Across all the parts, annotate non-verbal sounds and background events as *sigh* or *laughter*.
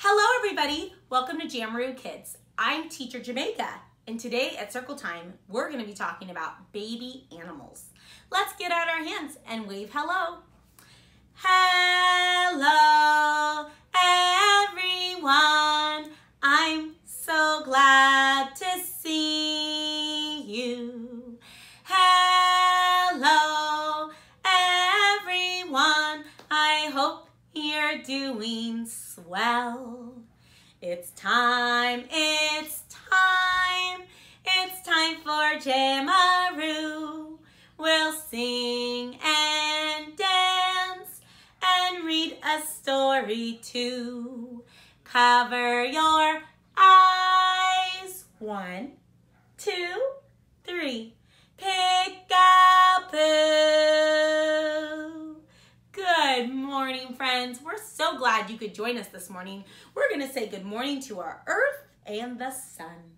Hello everybody, welcome to Jamaroo Kids. I'm teacher Jamaica and today at Circle Time we're going to be talking about baby animals. Let's get out our hands and wave hello. Hello everyone, I'm so glad to see you. Hello everyone, I hope you're doing swell. It's time, it's time, it's time for Jamaroo. We'll sing and dance and read a story too. Cover your eyes. One, glad you could join us this morning. We're going to say good morning to our earth and the sun.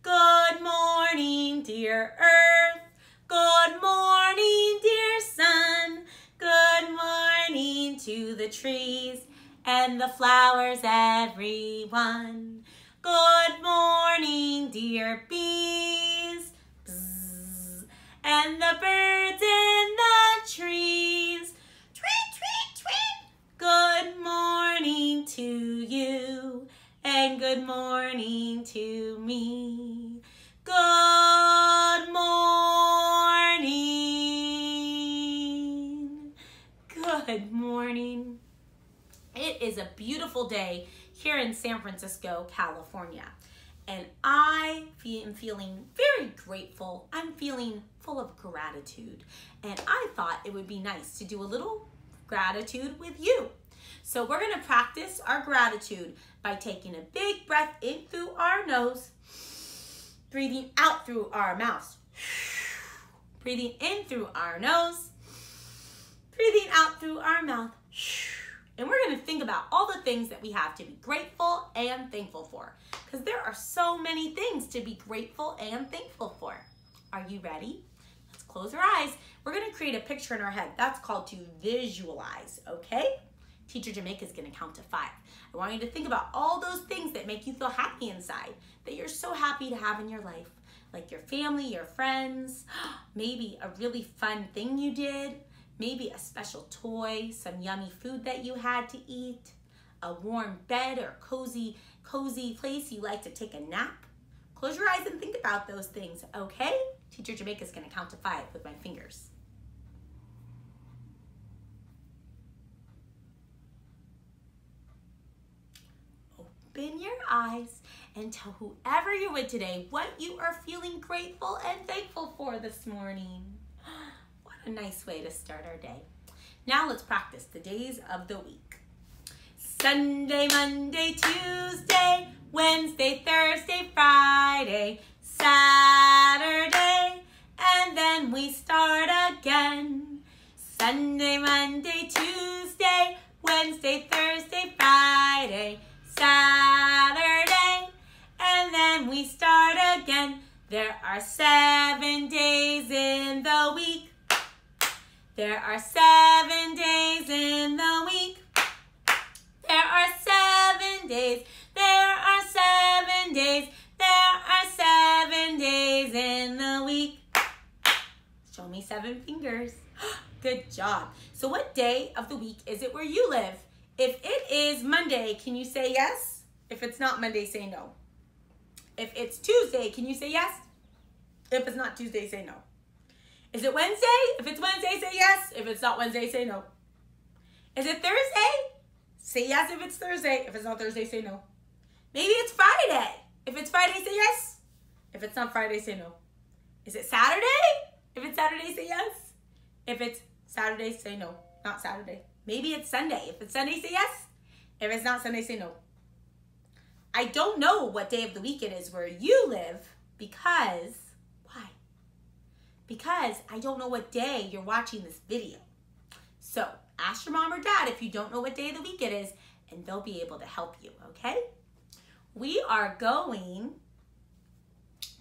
Good morning, dear earth. Good morning, dear sun. Good morning to the trees and the flowers, everyone. Good morning, dear bees. Bzz. And the birds in the trees. Good morning to you. And good morning to me. Good morning. Good morning. It is a beautiful day here in San Francisco, California. And I am feeling very grateful. I'm feeling full of gratitude. And I thought it would be nice to do a little gratitude with you. So we're gonna practice our gratitude by taking a big breath in through our nose, breathing out through our mouth, breathing in through our nose, breathing out through our mouth. And we're to think about all the things that we have to be grateful and thankful for. Because there are so many things to be grateful and thankful for. Are you ready? Close our eyes. We're going to create a picture in our head. That's called to visualize, okay? Teacher Jamaica is going to count to five. I want you to think about all those things that make you feel happy inside, that you're so happy to have in your life. Like your family, your friends, *gasps* maybe a really fun thing you did, maybe a special toy, some yummy food that you had to eat, a warm bed or cozy, cozy place you like to take a nap. Close your eyes and think about those things, okay? Teacher Jamaica is gonna count to five with my fingers. Open your eyes and tell whoever you're with today what you are feeling grateful and thankful for this morning. *gasps* What a nice way to start our day. Now let's practice the days of the week. Sunday, Monday, Tuesday, Wednesday, Thursday, Friday, Saturday, and then we start again. Sunday, Monday, Tuesday, Wednesday, Thursday, Friday, Saturday, and then we start again. There are seven days in the week. There are seven days in the week. There are seven days. In the week. Show me seven fingers. *gasps* Good job. So what day of the week is it where you live? If it is Monday, can you say yes? If it's not Monday, say no. If it's Tuesday, can you say yes? If it's not Tuesday, say no. Is it Wednesday? If it's Wednesday, say yes. If it's not Wednesday, say no. Is it Thursday? Say yes if it's Thursday. If it's not Thursday, say no. Maybe it's Friday. If it's Friday, say yes. If it's not Friday, say no. Is it Saturday? If it's Saturday, say yes. If it's Saturday, say no. Not Saturday. Maybe it's Sunday. If it's Sunday, say yes. If it's not Sunday, say no. I don't know what day of the week it is where you live because, why? Because I don't know what day you're watching this video. So ask your mom or dad if you don't know what day of the week it is, and they'll be able to help you, okay? We are going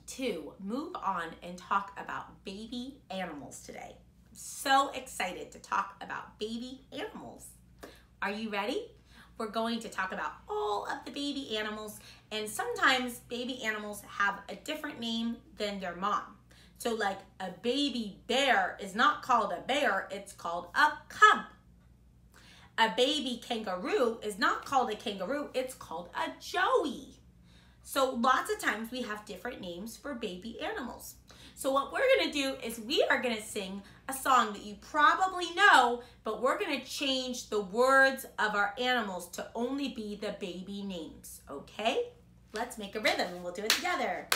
to move on and talk about baby animals today. I'm so excited to talk about baby animals. Are you ready? we're going to talk about all of the baby animals. And sometimes baby animals have a different name than their mom. So like a baby bear is not called a bear, it's called a cub. A baby kangaroo is not called a kangaroo, it's called a joey. So lots of times we have different names for baby animals. So what we're gonna do is we are gonna sing a song that you probably know, but we're gonna change the words of our animals to only be the baby names, okay? Let's make a rhythm and we'll do it together.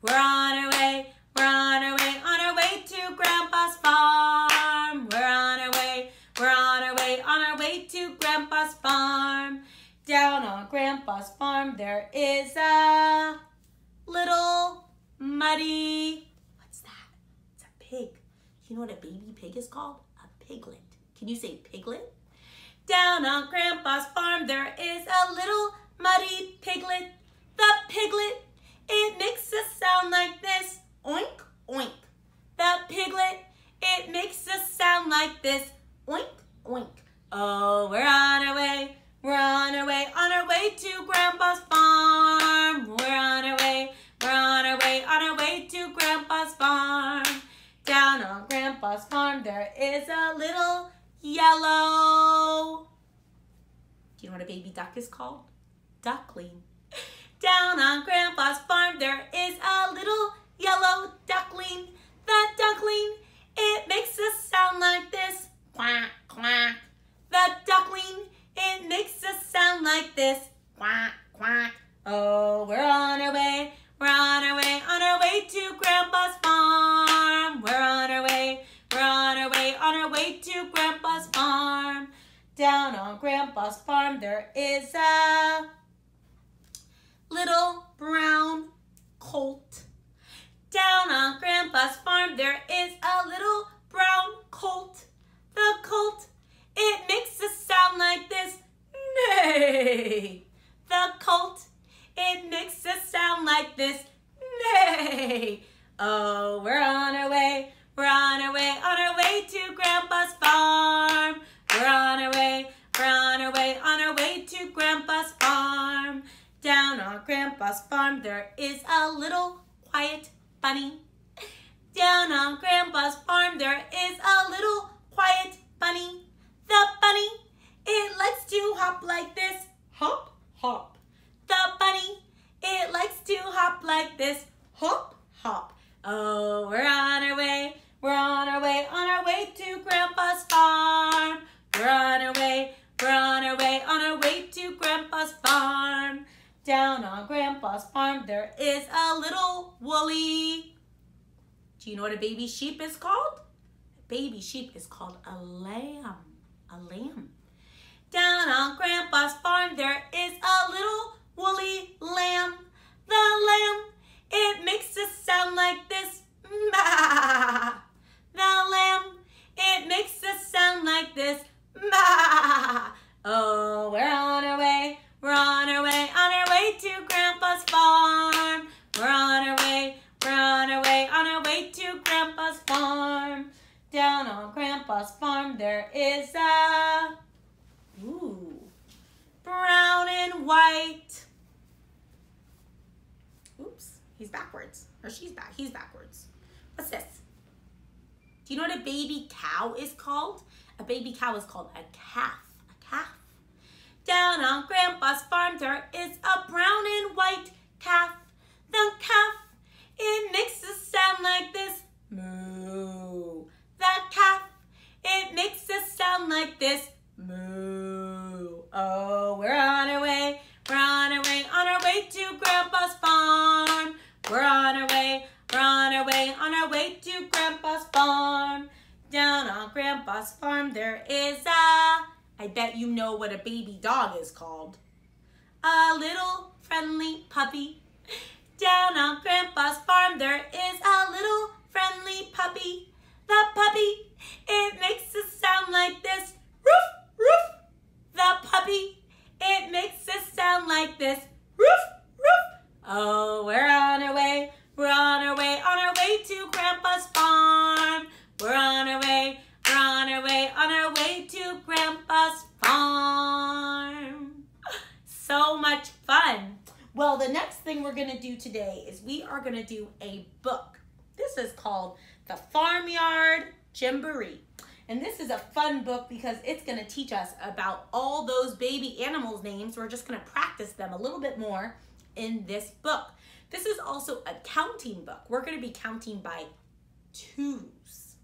We're on our way, we're on our way, on our way to Grandpa's farm. We're on our way, we're on our way, on our way to Grandpa's farm. Down on Grandpa's farm there is a little muddy, what's that? It's a pig. You know what a baby pig is called? A piglet. Can you say piglet? Down on Grandpa's farm there is a little muddy piglet. The piglet it makes a sound like this. Oink, oink. The piglet, it makes a sound like this. Oink, oink. Oh, we're on our way. We're on our way, on our way to Grandpa's farm. We're on our way, we're on our way, on our way to Grandpa's farm. Down on Grandpa's farm, there is a little yellow. Do you know what a baby duck is called? Duckling. Down on Grandpa's farm there is a little yellow duckling. The duckling, it makes a sound like this. Quack, quack. The duckling, it makes a sound like this. Quack, quack. Oh, we're on our way. We're on our way, on our way to Grandpa's farm. We're on our way, we're on our way, on our way to Grandpa's farm. Down on Grandpa's farm there is a little brown colt. Down on Grandpa's farm there is a little brown colt. The colt, it makes a sound like this. Neigh. The colt, it makes a sound like this. Neigh. Oh, we're on our way. We're on our way, on our way to Grandpa's farm. We're on our way, we're on our way, on our way to Grandpa's farm. Down on Grandpa's farm there is a little quiet bunny. Down on Grandpa's farm there is a little quiet bunny. The bunny, it likes to hop like this. Hop, hop. The bunny, it likes to hop like this. Hop, hop. Oh, we're on our way. We're on our way, on our way to Grandpa's farm. We're on our way, we're on our way, on our way to Grandpa's farm. Down on Grandpa's farm there is a little woolly. Do you know what a baby sheep is called? A baby sheep is called a lamb. A lamb. Down on Grandpa's farm there is a little woolly lamb. The lamb, it makes a sound like this. *laughs* The lamb, it makes a sound like this. Ma. *laughs* Oh, we're on our way. We're on our way, on our way to Grandpa's farm. We're on our way, we're on our way, on our way to Grandpa's farm. Down on Farm there is a, ooh, brown and white. Oops, he's backwards, or she's back, he's backwards. What's this? Do you know what a baby cow is called? A baby cow is called a calf, a calf. Down on Grandpa's farm there is a brown and white calf. The calf, it makes a sound like this. Moo. What a baby dog is called. A little friendly puppy. Down on Grandpa's farm there is a little friendly puppy. The puppy, it makes a sound like this. Roof, roof. The puppy, it makes a sound like this. Roof, roof. Oh, we're on our way. We're on our way, on our way to Grandpa's farm. We're on our way, we're on our way, on our way to Grandpa's farm. we're gonna do today is we are gonna do a book. This is called The Farmyard Jamboree. And this is a fun book because it's gonna teach us about all those baby animals' names. We're just gonna practice them a little bit more in this book. This is also a counting book. We're gonna be counting by twos.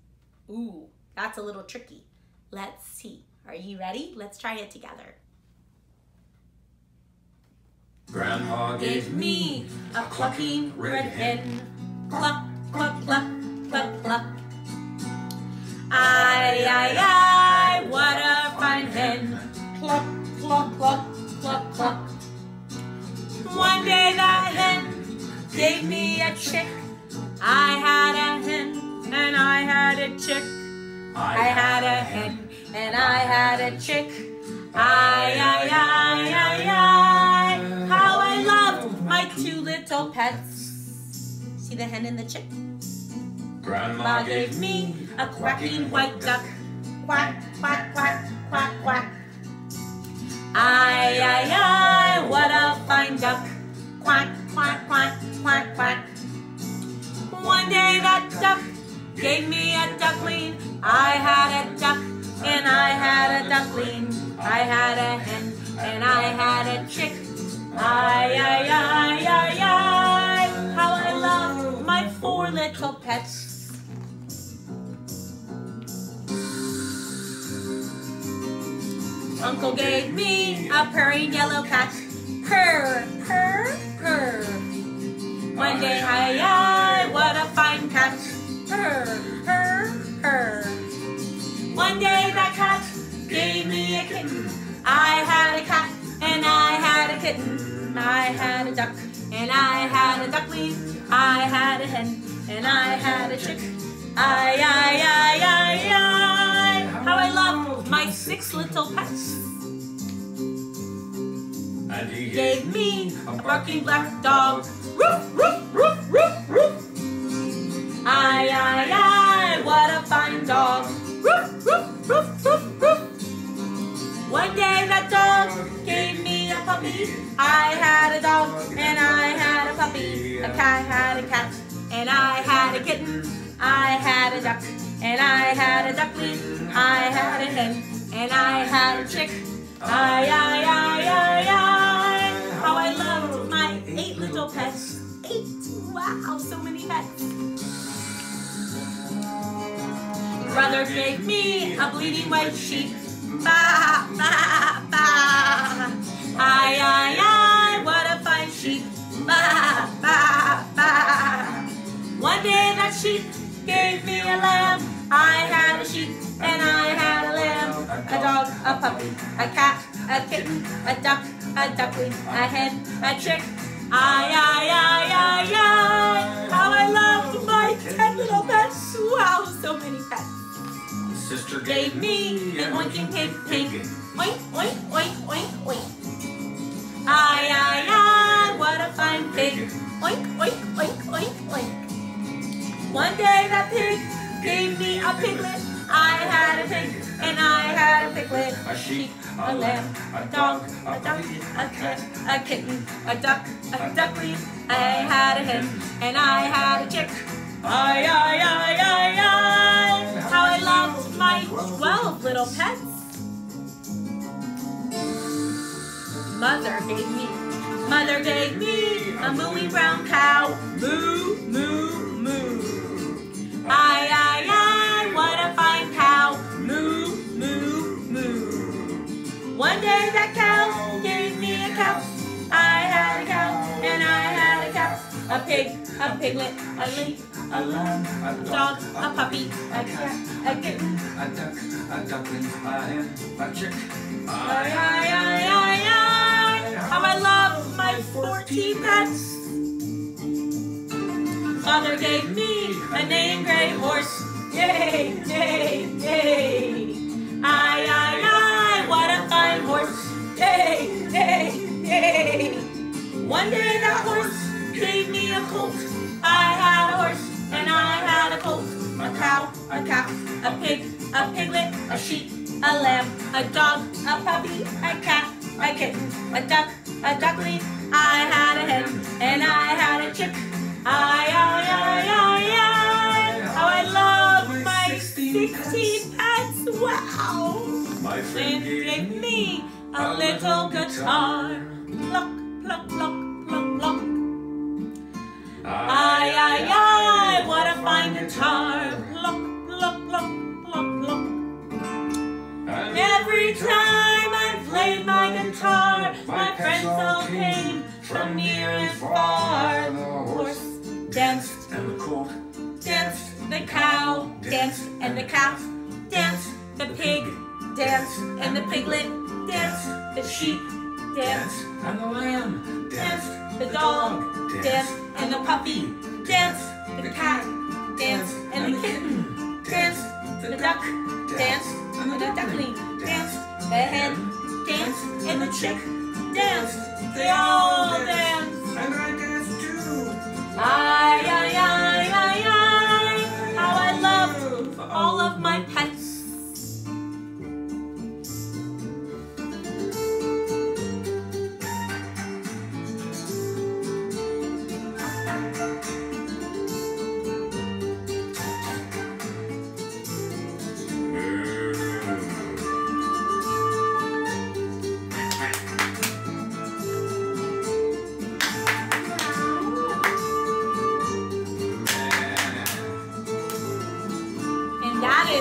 Ooh, that's a little tricky. Let's see. Are you ready? Let's try it together. Grandpa Gave me a clucking red hen. Cluck, cluck, cluck, cluck, cluck. Ay, ay, ay, what a fine hen. Cluck, cluck, cluck, cluck, cluck. One day that hen gave me a chick. I had a See the hen and the chick? Grandma gave me a quacking white duck. Quack, quack, quack, quack, quack. Ay, ay, ay, what a fine duck. Quack, quack, quack, quack, quack. One day that duck gave me a duckling. I had a duck and I had a duckling. I had a hen and I pets. Uncle gave me a purring yellow cat. Purr, purr, purr. One day, hi, hi, what a fine cat. Purr, purr, purr. One day that cat gave me a kitten. I had a cat and I had a kitten. I had a duck and I had a duckling. I had a hen and I had a chick. Ay, ay, ay, ay, ay. How I love my six little pets. And he Gave me a barking black dog. Roof, roof, roof, roof, roof. Ay, ay, ay, what a fine dog. Roof, roof, roof, roof, roof. One day that dog gave me a puppy. I had a dog and I had a puppy. A cat had a cat and I had a kitten. I had a duck and I had a duckling. I had a hen and I had a chick. Ay, ay, ay, ay, ay. How I love my eight little pets. Eight. Wow, so many pets. Brother gave me a bleeding white sheep. Ba, ba, ba. Ay, ay, ay, One day that sheep gave me a lamb. I had a sheep and I had a lamb. A dog, a puppy, a cat, a kitten, a duck, a duckling, a hen, a chick. Ay, ay, ay, ay, ay. How I love my ten little pets. Wow, so many pets sister gave me an oinking pig pig. Oink, oink, oink, oink, oink. Ay, ay, ay, what a fine pig. Oink, oink, oink, oink, oink. One day that pig gave me a piglet. I had a pig and I had a piglet. A sheep, A lamb, a dog, a duck, a cat, a kitten, a duck, a duckling. I had a hen and I had a chick. Ay, ay, ay, ay, ay. How I loved my 12 little pets. Mother gave me, mother gave me a mooey brown cow. Moo, moo. Ay, ay, ay, what a fine cow. Moo, moo, moo. One day that cow gave me a cow. I had a cow and I had a cow. A pig, a piglet, a leaf, a lamb, a dog, a puppy, a cat, a kitten. a duck, a duckling, a hen, a chick. Ay, ay, ay, ay, ay. How I love my 14 pets. Father gave me a name gray horse. Yay, yay, yay. Ay, ay, ay, what a fine horse. Yay, yay, yay. One day that horse gave me a colt. I had a horse and I had a colt. A cow, a calf, a pig, a piglet, a sheep, a lamb, a dog, a puppy, a cat, a kitten, a duck, a duckling, I had a hen, and I had a chick. I, I, I, I, I. How I love my 16 pets. Wow. My friend gave me a little guitar. Pluck, pluck, pluck, pluck, pluck. Ay, ay, ay, what a fine guitar. Danced, and the calf danced, the pig dance, and the piglet dance, the sheep dance, and the lamb dance, the dog dance, and the puppy dance, the cat dance, and the kitten dance, the duck dance, and the duckling dance, the hen dance, and the chick dance. They all danced.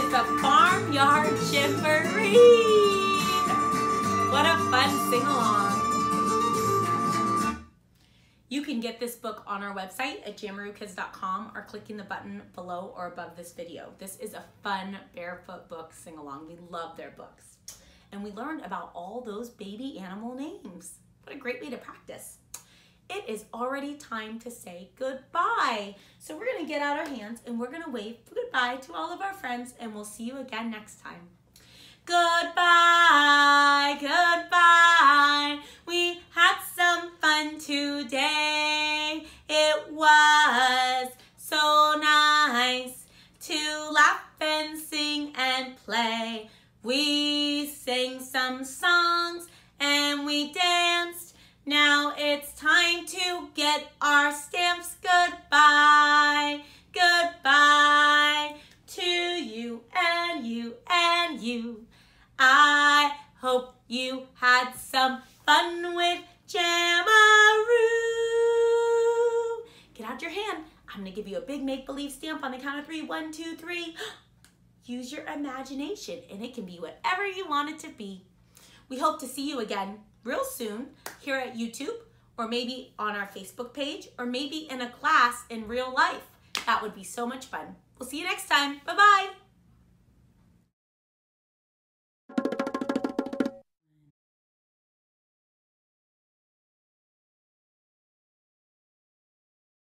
Is the Farmyard Jamboree. What a fun sing along. You can get this book on our website at jamarookids.com or clicking the button below or above this video. This is a fun barefoot book sing along. We love their books. And we learned about all those baby animal names. What a great way to practice. It is already time to say goodbye. So we're to get out our hands and we're to wave goodbye to all of our friends and we'll see you again next time. Goodbye, goodbye. We had some fun today. It was so nice to laugh and sing and play. We sang some get our stamps. Goodbye, goodbye to you and you and you. I hope you had some fun with Jamaroo. Get out your hand. I'm gonna give you a big make-believe stamp on the count of three. One, two, three. *gasps* Use your imagination and it can be whatever you want it to be. We hope to see you again real soon here at YouTube or maybe on our Facebook page or maybe in a class in real life. That would be so much fun. We'll see you next time. Bye-bye.